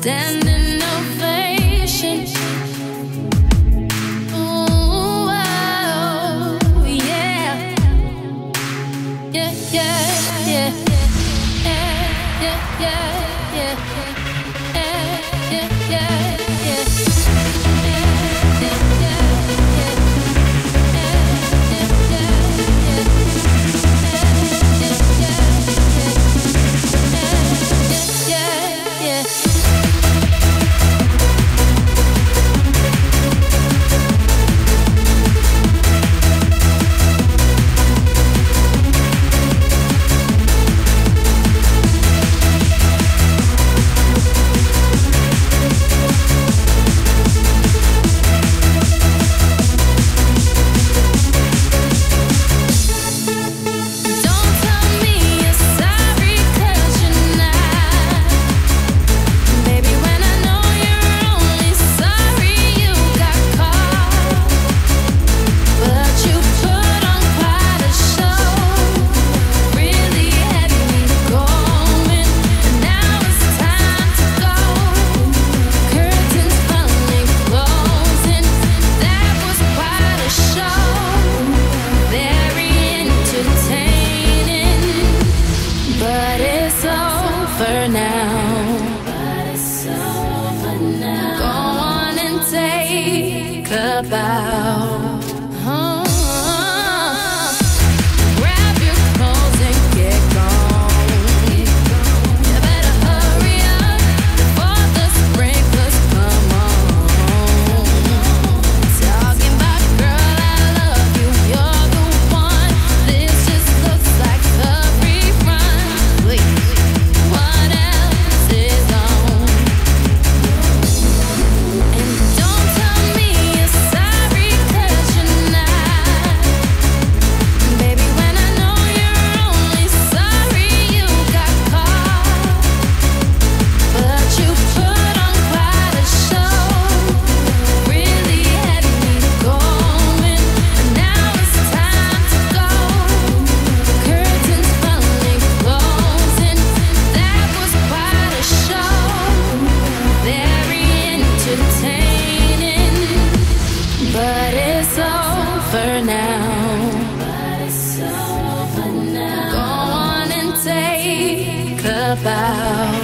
Standing ovation. Ooh. Oh, yeah, yeah, yeah. Yeah, yeah, yeah, yeah. Yeah, yeah, yeah. about. About